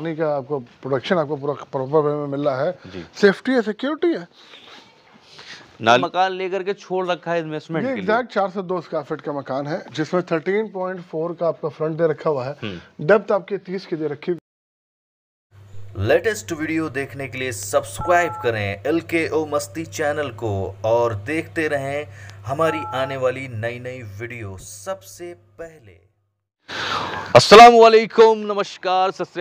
पानी का आपको प्रोडक्शन आपको पूरा प्रॉपर वे में मिल रहा है। सेफ्टी है सिक्योरिटी है। नाल मकान लेकर के छोड़ रखा है इन्वेस्टमेंट ये के लिए। एग्जैक्ट चार सौ दो स्क्वायर फीट का मकान है जिसमें थर्टीन पॉइंट फोर का आपका फ्रंट दे रखा हुआ है। हम्म। डेप्थ आपकी तीस की दे रखी लेटेस्ट वीडियो देखने के लिए सब्सक्राइब करें एल के ओ मस्ती चैनल को और देखते रहें हमारी आने वाली नई नई वीडियो सबसे पहले। अस्सलाम वालेकुम नमस्कार सत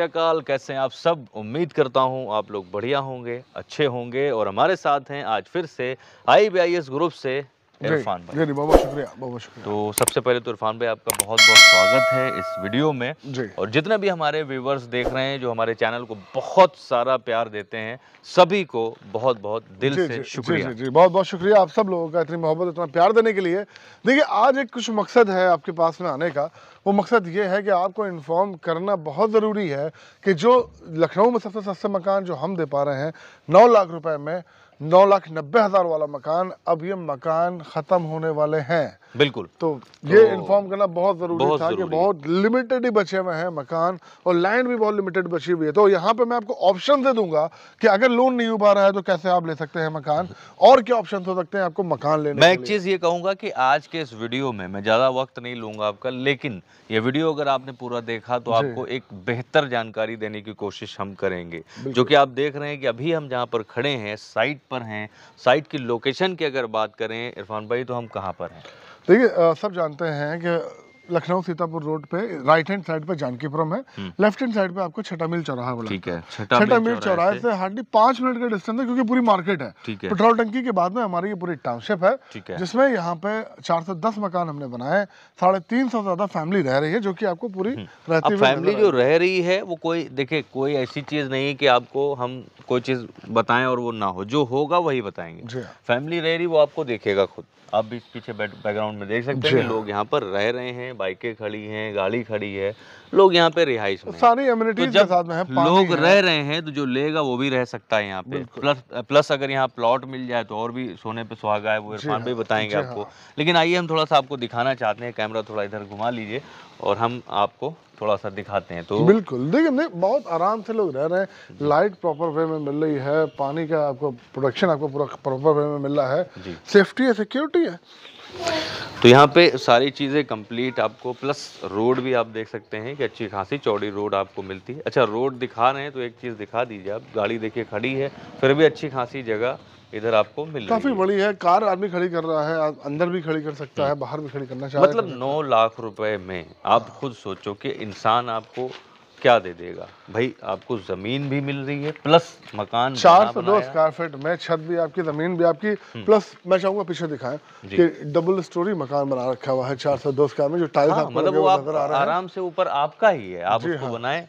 कैसे हैं आप सब? उम्मीद करता हूँ आप लोग बढ़िया होंगे, अच्छे होंगे और हमारे साथ हैं आज फिर से I B I S group से इरफान भाई। जी बहुत शुक्रिया बहुत शुक्रिया। तो सबसे पहले तो इरफान भाई आपका बहुत बहुत स्वागत है इस वीडियो में। और जितने भी हमारे व्यूवर्स देख रहे हैं जो हमारे चैनल को बहुत सारा प्यार देते हैं सभी को बहुत बहुत दिल जी, से जी, शुक्रिया। जी जी जी बहुत बहुत शुक्रिया आप सब लोगों का इतनी मोहब्बत इतना प्यार देने के लिए। देखिए आज एक कुछ मकसद है आपके पास में आने का। वो मकसद ये है कि आपको इन्फॉर्म करना बहुत ज़रूरी है कि जो लखनऊ में सबसे सस्ते मकान जो हम दे पा रहे हैं नौ लाख रुपए में नौ लाख नब्बे हज़ार वाला मकान अब ये मकान ख़त्म होने वाले हैं। बिल्कुल। तो ये इन्फॉर्म करना बहुत ज़रूरी बहुत था कि बहुत लिमिटेड ही बचे हुए हैं मकान और लैंड भी बहुत लिमिटेड बची हुई है। तो यहाँ पे मैं आपको ऑप्शन दे दूँगा कि अगर लोन नहीं हो पा रहा है तो कैसे आप ले सकते हैं मकान और क्या ऑप्शन हो सकते हैं आपको मकान लेने मैं एक चीज़ ये कहूँगा कि आज के इस वीडियो में मैं ज़्यादा वक्त नहीं लूँगा आपका लेकिन ये वीडियो अगर आपने पूरा देखा तो आपको एक बेहतर जानकारी देने की कोशिश हम करेंगे। जो कि आप देख रहे हैं कि अभी हम जहाँ पर खड़े हैं साइट पर हैं साइट की लोकेशन की अगर बात करें इरफान भाई तो हम कहाँ पर हैं? देखिए सब जानते हैं कि लखनऊ सीतापुर रोड पे राइट हैंड साइड पे जानकीपुरम है। लेफ़्ट हैंड साइड पे आपको छठा मील चौराहा बोला ठीक है छठा मील चौराहे से हार्डली पाँच मिनट का डिस्टेंस है क्योंकि पूरी मार्केट है। पेट्रोल टंकी के बाद में हमारी ये पूरी टाउनशिप है है। जिसमें यहाँ पे 410 मकान हमने बनाए साढ़े तीन सौ ज़्यादा फैमिली रह रही है जो की आपको पूरी रहती अब हुई फैमिली जो रह रही है वो कोई देखिए कोई ऐसी चीज़ नहीं कि आपको हम कोई चीज़ बताएँ और वो ना हो। जो होगा वही बताएँगे। हाँ। फैमिली रह रही वो आपको देखेगा खुद। आप भी पीछे बैकग्राउंड में देख सकते हैं हाँ। लोग यहाँ पर रह रहे हैं बाइकें खड़ी हैं गाड़ी खड़ी है। लोग यहाँ पे रिहाइश में हैं। सारी तो एम्यूनिटीज के साथ में है लोग है। रह रहे हैं तो जो लेगा वो भी रह सकता है यहाँ पे। प्लस प्लस अगर यहाँ प्लॉट मिल जाए तो और भी सोने पे सुहागा है वो इरफान भाई बताएँगे जी आपको। लेकिन आइए हम थोड़ा सा आपको दिखाना चाहते हैं कैमरा थोड़ा इधर घुमा लीजिए और हम आपको थोड़ा सा दिखाते हैं तो बिल्कुल। देखिए नहीं बहुत आराम से लोग रह रहे हैं। लाइट प्रॉपर वे में मिल रही है पानी का आपको प्रोडक्शन आपको पूरा प्रॉपर वे में मिल रहा है। सेफ्टी है सिक्योरिटी है। तो यहाँ पे सारी चीज़ें कंप्लीट आपको प्लस रोड भी आप देख सकते हैं कि अच्छी खासी चौड़ी रोड आपको मिलती है। अच्छा रोड दिखा रहे हैं तो एक चीज़ दिखा दीजिए आप। गाड़ी देखिए खड़ी है फिर भी अच्छी खासी जगह इधर आपको मिल काफ़ी बड़ी है कार आदमी खड़ी कर रहा है अंदर भी खड़ी कर सकता है बाहर भी खड़ी करना चाहे मतलब नौ लाख रुपए में आप खुद सोचो कि इंसान आपको क्या दे देगा? भाई आपको ज़मीन भी मिल रही है प्लस मकान चार सौ दो। स्क्वायर फीट में छत भी आपकी ज़मीन भी आपकी प्लस मैं चाहूँगा पीछे दिखाएँ कि डबल स्टोरी मकान बना रखा हुआ है चार सौ दो स्क्वायर में जो टाइल्स हाँ, आपको मतलब वो आप आ रहा आराम से ऊपर आपका ही है आप उसको हाँ। बनाए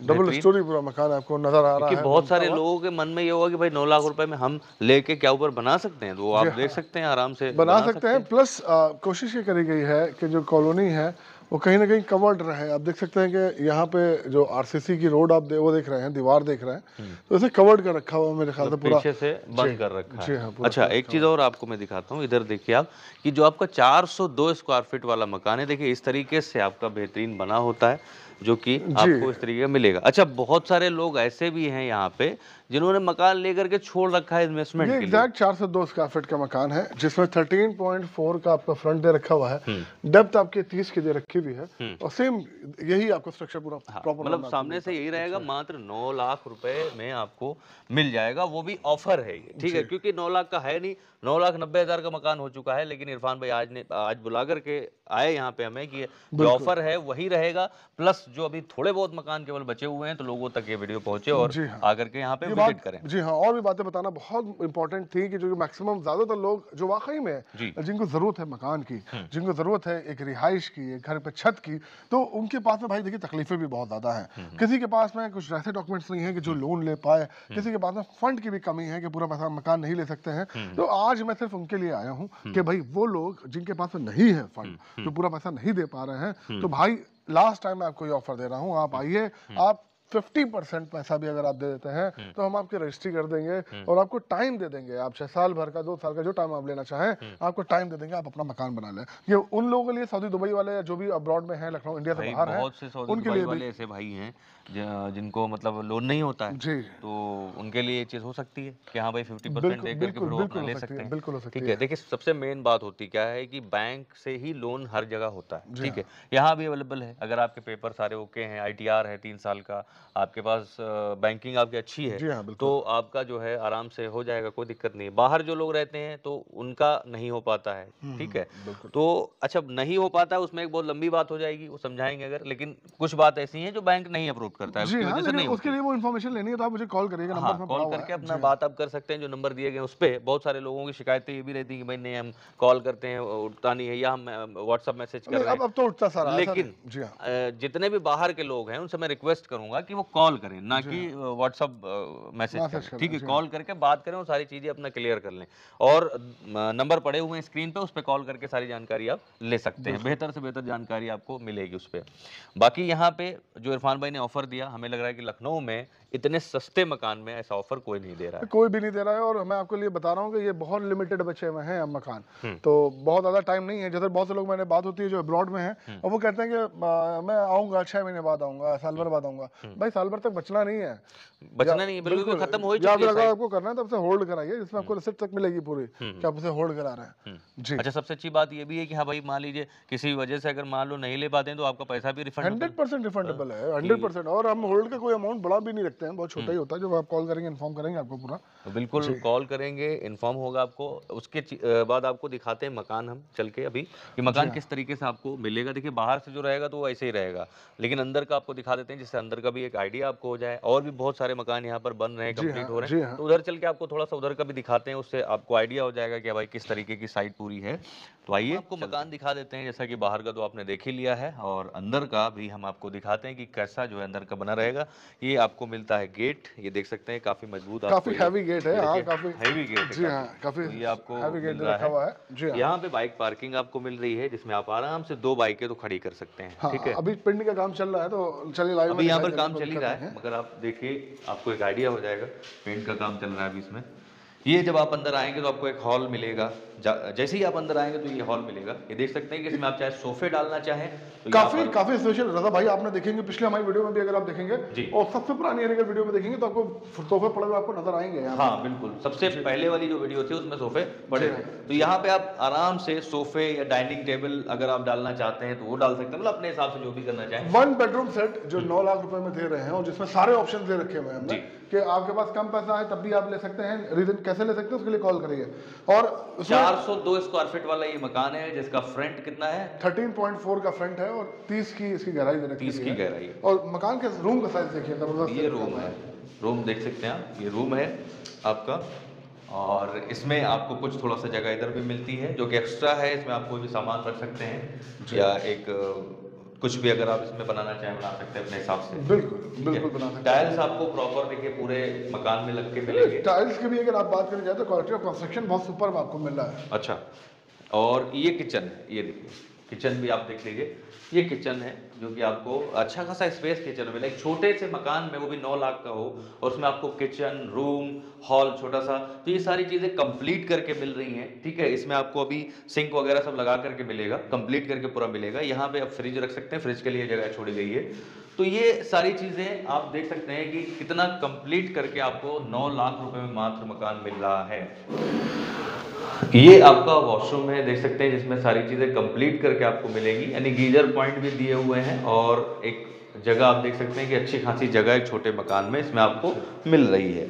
डबल स्टोरी पूरा मकान आपको नज़र आ रहा कि है बहुत सारे लोगों के मन में ये होगा कि भाई नौ लाख रुपए में हम लेके क्या ऊपर बना सकते हैं? तो आप देख सकते हैं आराम से बना सकते हैं प्लस कोशिश ये करी गई है कि जो कॉलोनी है वो कहीं ना कहीं कवर्ड रहे आप देख सकते हैं कि यहाँ पे जो आरसीसी की रोड आप दे, वो देख रहे हैं दीवार देख रहे हैं। तो इसे कवर्ड कर रखा हुआ मेरे ख्याल से पूरा। पीछे से बंद कर रखा है। हाँ, अच्छा एक चीज़ और आपको मैं दिखाता हूँ। इधर देखिए आप कि जो आपका 402 स्क्वायर फीट वाला मकान है देखिए इस तरीके से आपका बेहतरीन बना होता है जो कि आपको इस तरीके का मिलेगा। अच्छा बहुत सारे लोग ऐसे भी हैं यहाँ पे जिन्होंने मकान लेकर के छोड़ रखा है इन्वेस्टमेंट ये के लिए। एग्जैक्ट चार सौ दो स्क्वायर फीट का मकान है जिसमें थर्टीन पॉइंट फोर का आपका फ्रंट दे रखा हुआ हम्म। है डेप्थ आपकी तीस की दे रखी हुई है और सेम यही आपको स्ट्रक्चर पूरा प्रॉपर मतलब सामने से यही रहेगा मात्र नौ लाख रुपए में आपको मिल जाएगा वो भी ऑफ़र है ये ठीक है? क्योंकि नौ लाख का है नहीं नौ लाख नब्बे हज़ार का मकान हो चुका है लेकिन इरफान भाई आज ने आज बुला करके आए यहाँ पे हमें कि जो ऑफ़र है वही रहेगा प्लस जो अभी थोड़े बहुत मकान केवल बचे हुए हैं तो लोगों तक ये वीडियो पहुँचे और हाँ। आकर के यहाँ पे विज़िट करें। जी हाँ और भी बातें बताना बहुत इंपॉर्टेंट थी कि जो मैक्सिमम ज़्यादातर लोग जो वाकई में जिनको ज़रूरत है मकान की जिनको ज़रूरत है एक रिहाइश की एक घर पे छत की तो उनके पास में भाई देखिए तकलीफें भी बहुत ज़्यादा हैं। किसी के पास में कुछ ऐसे डॉक्यूमेंट्स नहीं है कि जो लोन ले पाए किसी के पास में फंड की भी कमी है कि पूरा पैसा मकान नहीं ले सकते हैं। तो आज मैं सिर्फ़ उनके लिए आया हूँ कि भाई वो लोग जिनके पास में नहीं है फंड जो पूरा पैसा नहीं दे पा रहे हैं तो भाई लास्ट टाइम मैं आपको ये ऑफ़र दे रहा हूँ आप आइए आप फिफ्टी परसेंट पैसा भी अगर आप दे देते हैं हम्म। तो हम आपकी रजिस्ट्री कर देंगे और आपको टाइम दे देंगे। आप छह साल भर का दो साल का जो टाइम आप लेना चाहें हम्म। आपको टाइम दे देंगे आप अपना मकान बना लें। ये उन लोगों के लिए सऊदी दुबई वाले जो भी अब्रॉड में है लखनऊ इंडिया से बाहर है उनके लिए भी ऐसे भाई हैं जिनको मतलब लोन नहीं होता है। जी। तो उनके लिए ये चीज़ हो सकती है कि हाँ भाई फिफ्टी परसेंट हो ले सकते हैं बिल्कुल हो सकती ठीक है है। देखिए सबसे मेन बात होती क्या है कि बैंक से ही लोन हर जगह होता है ठीक है। यहाँ भी अवेलेबल है अगर आपके पेपर सारे ओके हैं आईटीआर है तीन साल का आपके पास बैंकिंग आपकी अच्छी है जी हाँ तो आपका जो है आराम से हो जाएगा कोई दिक्कत नहीं बाहर जो लोग रहते हैं तो उनका नहीं हो पाता है हम्म, ठीक है? तो अच्छा नहीं हो पाता है उसमें एक बहुत लंबी बात हो जाएगी वो समझाएँगे अगर लेकिन कुछ बात ऐसी है जो बैंक नहीं अप्रूव करता है हाँ नहीं उसके लिए वो इन्फॉर्मेशन लेनी है तो आप मुझे कॉल करिएगा हाँ कॉल करके अपना बात आप कर सकते हैं जो नंबर दिए गए उस पर बहुत सारे लोगों की शिकायतें ये भी रहती है कि भाई नहीं हम कॉल करते हैं उठता नहीं है या हम व्हाट्सअप मैसेज कर रहे अब अब तो उठता सारा लेकिन हाँ। हैं जितने भी बाहर के लोग हैं उनसे मैं रिक्वेस्ट करूँगा कि वो कॉल करें ना कि व्हाट्सअप मैसेज करें। ठीक है कॉल करके बात करें और सारी चीज़ें अपना क्लियर कर लें। और नंबर पड़े हुए हैं स्क्रीन पे उस पर कॉल करके सारी जानकारी आप ले सकते हैं। बेहतर से बेहतर जानकारी आपको मिलेगी उस पर बाकी यहाँ पे जो इरफान भाई ने ऑफ़र दिया हमें लग रहा है कि लखनऊ में इतने सस्ते मकान में ऐसा ऑफ़र कोई नहीं दे रहा है। कोई भी नहीं दे रहा है और मैं आपके लिए बता रहा हूँ कि ये बहुत लिमिटेड बचे हुए हैं मकान। हम्म। तो बहुत ज़्यादा टाइम नहीं है जैसे बहुत से लोग मैंने बात होती है जो अब्रॉड में हम्म। है और वो कहते हैं कि मैं आऊँगा छः महीने बाद आऊँगा साल भर बाद आऊँगा। हम्म। भाई साल भर तक बचना नहीं है। बचना नहीं बिल्कुल खत्म हो या फिर अगर आपको करना है तो आपसे होल्ड कराइए जिसमें आपको रिसिप्ट तक मिलेगी पूरी हम्म। कि आप उसे होल्ड करा रहे हैं। हम्म। जी। अच्छा सबसे अच्छी बात ये भी है कि हाँ भाई मान लीजिए किसी वजह से अगर मान लो नहीं ले पाते हैं तो आपका पैसा भी रिफंड हंड्रेड परसेंट रिफंडेबल है। Hundred percent. और हम होल्ड का कोई अमाउंट बड़ा भी नहीं रखते हैं बहुत छोटा हम्म। ही होता है जब आप कॉल करेंगे इन्फॉर्म करेंगे आपको पूरा। तो बिल्कुल कॉल करेंगे इन्फॉर्म होगा आपको उसके बाद आपको दिखाते हैं मकान हम चल के अभी कि मकान किस तरीके से आपको मिलेगा। देखिए बाहर से जो रहेगा तो वो ऐसे ही रहेगा लेकिन अंदर का आपको दिखा देते हैं जिससे अंदर का भी एक आइडिया आपको हो जाए और भी बहुत सारे मकान यहाँ पर बन रहे हैं जी कंप्लीट हाँ, हो रहे हैं। हाँ। तो उधर चल के आपको थोड़ा सा उधर का भी दिखाते हैं उससे आपको आइडिया हो जाएगा कि भाई किस तरीके की साइट पूरी है। तो आइए आपको मकान दिखा देते हैं जैसा कि बाहर का तो आपने देख ही लिया है और अंदर का भी हम आपको दिखाते हैं कि कैसा जो है अंदर का बना रहेगा। ये आपको मिलता है गेट ये देख सकते हैं काफ़ी मज़बूत काफ़ी हैवी गेट है हाँ काफ़ी हैवी गेट जी हाँ काफ़ी। ये आपको गेट मिल रहा है। जी हाँ। यहाँ पे बाइक पार्किंग आपको मिल रही है जिसमें आप आराम से दो बाइकें तो खड़ी कर सकते हैं हाँ ठीक है? अभी पिंड का काम चल रहा है तो चलिए लाइव अभी यहाँ पर काम चल ही रहा है। मगर आप देखिए आपको एक आइडिया हो जाएगा पेंट का काम चल रहा है अभी इसमें। ये जब आप अंदर आएँगे तो आपको एक हॉल मिलेगा जैसे ही आप अंदर आएँगे तो ये हॉल मिलेगा। ये देख सकते हैं कि इसमें आप चाहे सोफे डालना चाहें तो काफ़ी काफ़ी स्पेशल रजा भाई आपने देखेंगे पिछले हमारी वीडियो में भी अगर आप देखेंगे जी। और सबसे पुरानी अगर वीडियो में देखेंगे तो आपको सोफे पड़े हुए आपको नज़र आएँगे हाँ बिल्कुल। सबसे पहले वाली जो वीडियो थी उसमें सोफे पड़े थे तो यहाँ पे आप आराम से सोफे या डाइनिंग टेबल अगर आप डालना चाहते हैं तो वो डाल सकते हैं। मतलब अपने हिसाब से जो भी करना चाहें। वन बेडरूम सेट जो नौ लाख रुपए में दे रहे हैं और जिसमें सारे ऑप्शन दे रखे हुए हैं हमने कि आपके पास कम पैसा है तब भी आप ले सकते हैं रीजन कैसे ले सकते हैं उसके लिए कॉल करिए। और उसमें 402 स्क्वायर फीट वाला ये मकान है जिसका फ्रंट कितना है? 13.4 का फ्रंट है और 30 की इसकी गहराई 30 की गहराई है। और मकान के रूम का साइज़ देखिए ज़बरदस्त ये रूम है। रूम देख सकते हैं आप। ये रूम है आपका। और इसमें आपको कुछ थोड़ा सा जगह इधर भी मिलती है जो कि एक्स्ट्रा है इसमें आप कोई भी सामान रख सकते हैं या एक कुछ भी अगर आप इसमें बनाना चाहें बना सकते हैं अपने हिसाब से। बिल्कुल बिल्कुल बना सकते टाइल्स आपको प्रॉपर देखिए पूरे मकान में लग के मिलेंगे। टाइल्स की भी अगर आप बात करें जाए तो क्वालिटी ऑफ़ कंस्ट्रक्शन बहुत सुपर आपको मिल रहा है। अच्छा और ये किचन है ये देखिए। किचन भी आप देख लीजिए। ये किचन है, जो कि आपको अच्छा खासा स्पेस किचन में मिला एक छोटे से मकान में वो भी नौ लाख का हो, और उसमें आपको किचन रूम हॉल छोटा सा तो ये सारी चीज़ें कंप्लीट करके मिल रही हैं, ठीक है? इसमें आपको अभी सिंक वगैरह सब लगा करके मिलेगा कंप्लीट करके पूरा मिलेगा। यहाँ पे आप फ्रिज रख सकते हैं फ्रिज के लिए जगह छोड़ी गई है। तो ये सारी चीज़ें आप देख सकते हैं कि कितना कंप्लीट करके आपको नौ लाख रुपए में मात्र मकान मिल रहा है। ये आपका वॉशरूम है देख सकते हैं जिसमें सारी चीज़ें कंप्लीट करके आपको मिलेंगी। यानी गीजर पॉइंट भी दिए हुए हैं और एक जगह आप देख सकते हैं कि अच्छी खासी जगह एक छोटे मकान में इसमें आपको मिल रही है।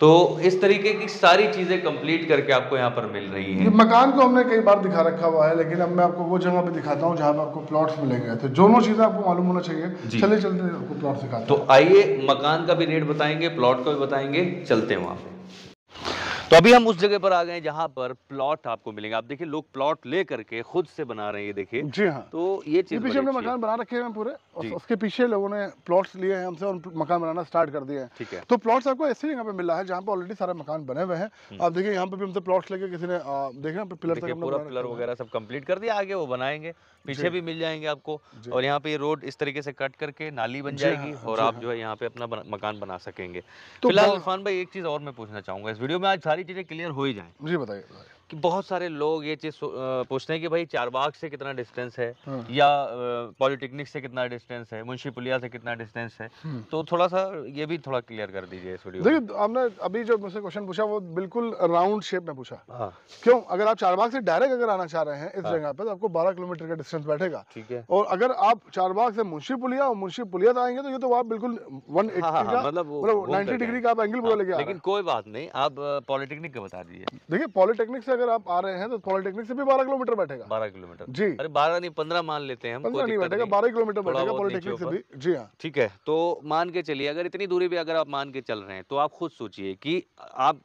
तो इस तरीके की सारी चीज़ें कंप्लीट करके आपको यहाँ पर मिल रही है। मकान को हमने कई बार दिखा रखा हुआ है लेकिन अब मैं आपको वो जगह पे दिखाता हूँ जहाँ पे आपको प्लॉट्स मिलेंगे। तो दोनों चीज़ें आपको मालूम होना चाहिए। चले चलते आपको प्लॉट दिखाते तो आइए मकान का भी रेट बताएँगे प्लॉट का भी बताएँगे चलते हैं वहाँ पे। तो अभी हम उस जगह पर आ गए जहाँ पर प्लॉट आपको मिलेंगे। आप देखिए लोग प्लॉट ले करके खुद से बना रहे हैं ये देखिए। जी हाँ। तो ये चीज़ पीछे हमने मकान बना रखे हैं पूरे और उसके पीछे लोगों ने प्लॉट्स लिए हैं हमसे और मकान बनाना स्टार्ट कर दिए हैं। ठीक है। तो प्लॉट्स आपको ऐसी जगह पे मिल रहा है जहाँ पे ऑलरेडी सारे मकान बने हुए हैं। हम्म। आप देखिए यहाँ पे भी हमसे प्लॉट्स लेके किसी ने देखे पिलर तक पूरा पिलर। वगैरह सब कंप्लीट कर दिया आगे वो बनाएँगे। पीछे भी मिल जाएँगे आपको और यहाँ पे रोड इस तरीके से कट करके नाली बन जाएगी हाँ, और आप हाँ। जो है यहाँ पे अपना मकान बना सकेंगे। तो फ़िलहाल इरफान भाई एक चीज़ और मैं पूछना चाहूँगा। इस वीडियो में आज सारी चीज़ें क्लियर हो ही जाए। जी बताइए बताइए। कि बहुत सारे लोग ये चीज़ पूछते हैं कि भाई चारबाग से कितना डिस्टेंस है? हाँ। या पॉलिटेक्निक से कितना डिस्टेंस है? मुंशी पुलिया से कितना डिस्टेंस है? हम्म। तो थोड़ा सा ये भी थोड़ा क्लियर कर दीजिए इस वीडियो देखिए आपने अभी जो मुझसे क्वेश्चन पूछा वो बिल्कुल राउंड शेप में पूछा। हाँ। क्यों? अगर आप चारबाग से डायरेक्ट अगर आना चाह रहे हैं इस हाँ। जगह पे तो आपको 12 किलोमीटर का डिस्टेंस बैठेगा। ठीक है। और अगर आप चारबाग से मुंशी पुलिया और मुंशी पुलिया आएँगे तो ये तो आप बिल्कुल 180 का मतलब वो मतलब घूम 90 करके डिग्री का आप एंगल पूरा लेके लेकिन कोई बात नहीं आप पॉलिटेक्निक का बता दीजिए। देखिए पॉलिटेक्निक से अगर आप आ रहे हैं तो पॉलिटेक्निक से भी 12 किलोमीटर बैठेगा। बारह किलोमीटर। जी। अरे बारह नहीं पंद्रह मान लेते हैं हम पंद्रह नहीं बैठेगा। 12 किलोमीटर बैठेगा पॉलिटेक्निक से भी। जी हाँ। ठीक है तो मान के चलिए अगर इतनी दूरी भी अगर आप मान के चल रहे हैं तो आप खुद सोचिए कि आप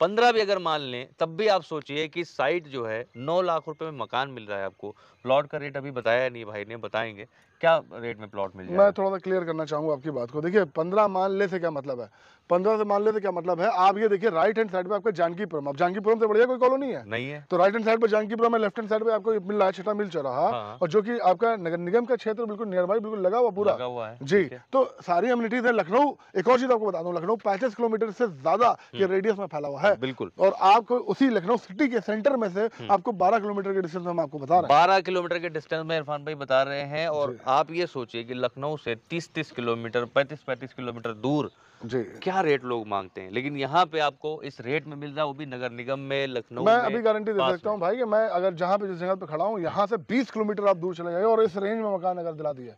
पंद्रह भी अगर मान लें तब भी आप सोचिए कि साइट जो है नौ लाख रुपए में मकान मिल रहा है आपको। प्लॉट का रेट अभी बताया नहीं भाई ने बताएँगे। क्या रेट में प्लॉट मिल मैं थोड़ा सा क्लियर करना चाहूँगा आपकी बात को। देखिए पंद्रह मान ले से क्या मतलब है? पंद्रह से मान ले से क्या मतलब है? आप ये देखिए राइट हैंड साइड पे आपका जानकीपुरम। अब जानकीपुरम से बढ़िया कोई कॉलोनी है? नहीं है। तो राइट हैंड साइड पे जानकीपुरम है लेफ़्ट हैंड साइड पे आपको मिल रहा है छठा मिल चौराहा हाँ। और जो कि आपका नगर निगम का क्षेत्र बिल्कुल नियर बाई बिल्कुल लगा हुआ पूरा। लगा हुआ है जी। तो सारी अम्यूनिटीज है लखनऊ। एक और चीज़ आपको बता दूँ लखनऊ पैंतीस किलोमीटर से ज़्यादा के रेडियस में फैला हुआ है। बिल्कुल। और आपको उसी लखनऊ सिटी के सेंटर में से आपको 12 किलोमीटर के डिस्टेंस में हम आपको बता रहे हैं। बारह किलोमीटर के डिस्टेंस में इरफान भाई बता रहे हैं और। आप ये सोचिए कि लखनऊ से 30-30 किलोमीटर पैंतीस पैंतीस किलोमीटर दूर जी। क्या रेट लोग मांगते हैं? लेकिन यहाँ पे आपको इस रेट में मिल रहा है वो भी नगर निगम में लखनऊ मैं में अभी गारंटी दे सकता हूँ भाई कि मैं अगर जहाँ पे जिस जगह पे खड़ा हूँ यहाँ से 20 किलोमीटर आप दूर चले जाइए और इस रेंज में मकान अगर दिला दिए।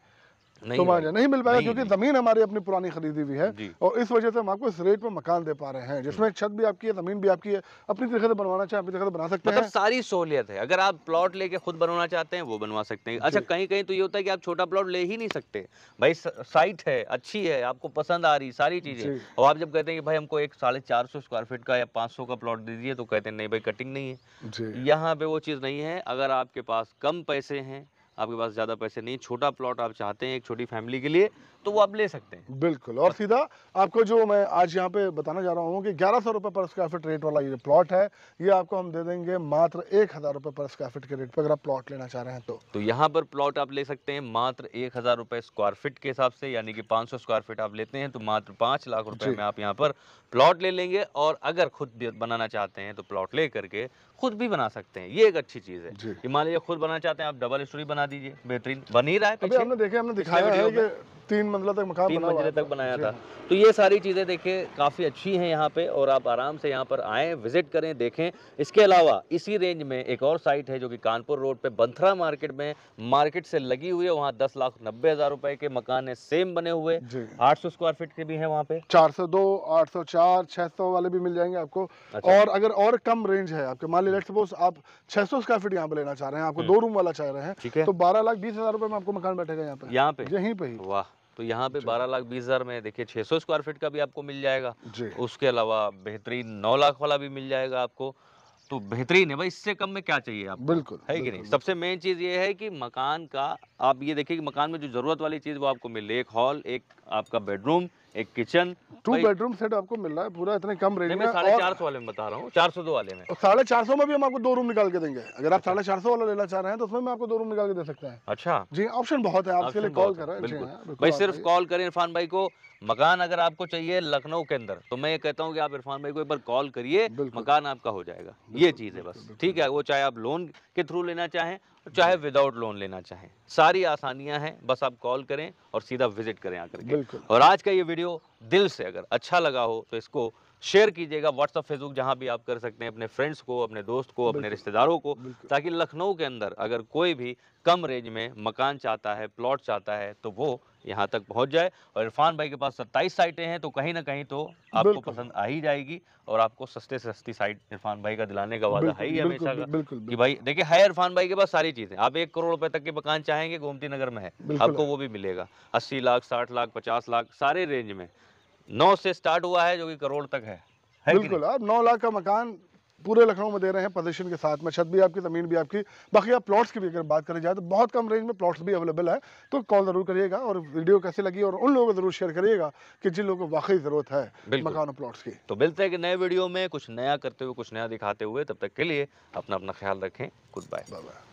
नहीं तो नहीं मिल पाएगा क्योंकि। ज़मीन हमारी अपनी पुरानी खरीदी हुई है और इस वजह से हम आपको इस रेट में मकान दे पा रहे हैं जिसमें छत भी आपकी है ज़मीन भी आपकी है अपनी तरीके से बनवाना चाहे अपनी तरीके से बना सकते मतलब हैं। सारी सहूलियत है। अगर आप प्लॉट लेके खुद बनवाना चाहते हैं वो बनवा सकते हैं। अच्छा कहीं कहीं तो ये होता है कि आप छोटा प्लॉट ले ही नहीं सकते। भाई साइट है अच्छी है आपको पसंद आ रही सारी चीज़ें। और आप जब कहते हैं कि भाई हमको एक साढ़े चार सौ स्क्वायर फीट का या पाँच सौ का प्लॉट दीजिए तो कहते हैं नहीं भाई कटिंग नहीं है। यहाँ पे वो चीज़ नहीं है। अगर आपके पास कम पैसे हैं आपके पास ज़्यादा पैसे नहीं छोटा प्लॉट आप चाहते हैं एक छोटी फैमिली के लिए तो वो आप ले सकते हैं। बिल्कुल और सीधा आपको जो मैं आज यहाँ पे बताने जा रहा हूँ कि ग्यारह सौ रुपये पर स्क्वायर फीट रेट वाला ये प्लॉट है ये आपको हम दे देंगे मात्र एक हज़ार रुपये पर स्क्वायर फीट के रेट पर अगर आप प्लॉट लेना चाह रहे हैं तो। तो यहाँ पर प्लॉट आप ले सकते हैं मात्र एक हज़ार रुपये स्क्वायर फीट के हिसाब से यानी कि पाँच सौ स्क्वायर फीट आप लेते हैं तो मात्र पाँच लाख रुपए में आप यहाँ पर प्लॉट ले लेंगे और अगर खुद भी बनाना चाहते हैं तो प्लॉट ले करके खुद भी बना सकते हैं। ये एक अच्छी चीज़ है। मान लीजिए खुद बनाना चाहते हैं आप डबल स्टोरी बना दीजिए बेहतरीन। बन ही रहा है अभी हमने देखे हमने दिखाया है कि तीन मंजिला तक मकान तीन बना मंजिले तक बनाया था। तो ये सारी चीज़ें देखिए काफ़ी अच्छी हैं यहाँ पे और आप आराम से यहाँ पर आएँ विज़िट करें देखें। इसके अलावा इसी रेंज में एक और साइट है जो कि कानपुर रोड पे बंथरा मार्केट में मार्केट से लगी हुई है। वहाँ दस लाख नब्बे हज़ार रुपए के मकान है सेम बने हुए। आठ सौ स्क्वायर फीट के भी हैं वहाँ पे। चार सौ दो आठ सौ चार छह सौ वाले भी मिल जाएँगे आपको। अच्छा। और अगर और कम रेंज है आपके मान लीजिए सपोज़ आप छह सौ स्क्वायर फीट यहाँ पे लेना चाह रहे हैं आपको दो रूम वाला चाह रहे हैं। तो बारह लाख बीस हज़ार रुपए में आपको मकान बैठेगा यहाँ पे। यहाँ पे? यहीं पे ही। वाह तो यहाँ पे बारह लाख बीस हज़ार में देखिए छः सौ स्क्वायर फीट का भी आपको मिल जाएगा। उसके अलावा बेहतरीन नौ लाख वाला भी मिल जाएगा आपको। तो बेहतरीन है भाई इससे कम में क्या चाहिए आप बिल्कुल है कि नहीं? सबसे मेन चीज़ ये है कि मकान का आप ये देखिए कि मकान में जो ज़रूरत वाली चीज़ वो आपको मिले एक हॉल एक आपका बेडरूम एक किचन टू बेडरूम सेट आपको मिल रहा है पूरा इतने कम रेंज में साढ़े चार सौ वाले में बता रहा हूँ चार सौ दो वाले में। साढ़े चार सौ में भी हम आपको दो रूम निकाल के देंगे। अगर आप साढ़े चार सौ वाला लेना चाह रहे हैं तो उसमें आपको दो रूम निकाल के दे सकते हैं। अच्छा। जी ऑप्शन बहुत है आपके लिए कॉल कर। रहे हैं भाई सिर्फ़ कॉल करें इरफान भाई को मकान अगर आपको चाहिए लखनऊ के अंदर तो मैं ये कहता हूँ कि आप इरफान भाई को एक बार कॉल करिए मकान आपका हो जाएगा। ये चीज़ है बस ठीक है? वो चाहे आप लोन के थ्रू लेना चाहें चाहे विदाउट लोन लेना चाहें। सारी आसानियाँ हैं बस आप कॉल करें और सीधा विज़िट करें आकर के। और आज का ये वीडियो दिल से अगर अच्छा लगा हो तो इसको शेयर कीजिएगा व्हाट्सअप फेसबुक जहाँ भी आप कर सकते हैं अपने फ्रेंड्स को अपने दोस्त को अपने रिश्तेदारों को ताकि लखनऊ के अंदर अगर कोई भी कम रेंज में मकान चाहता है प्लॉट चाहता है तो वो यहाँ तक पहुँच जाए। और इरफान भाई के पास सत्ताईस साइटें हैं तो कहीं ना कहीं तो आपको पसंद आ ही जाएगी और आपको सस्ते से सस्ती साइट इरफान भाई का दिलाने का वादा है ही हमेशा का कि भाई देखिए है इरफान भाई के पास सारी चीज़ें। आप एक करोड़ रुपए तक के मकान चाहेंगे गोमती नगर में है। आपको वो भी मिलेगा। अस्सी लाख साठ लाख पचास लाख सारे रेंज में। नौ से स्टार्ट हुआ है जो कि करोड़ तक है। बिल्कुल आप नौ लाख का मकान पूरे लखनऊ में दे रहे हैं पोजीशन के साथ में। छत भी आपकी ज़मीन भी आपकी। बाकी आप प्लॉट्स की भी अगर बात करें जाए तो बहुत कम रेंज में प्लॉट्स भी अवेलेबल है। तो कॉल ज़रूर करिएगा और वीडियो कैसे लगी और उन लोगों को ज़रूर शेयर करिएगा कि जिन लोगों को वाकई ज़रूरत है मकान और प्लॉट्स की। तो मिलते हैं कि नए वीडियो में कुछ नया करते हुए कुछ नया दिखाते हुए। तब तक के लिए अपना अपना ख्याल रखें। Good bye bye bye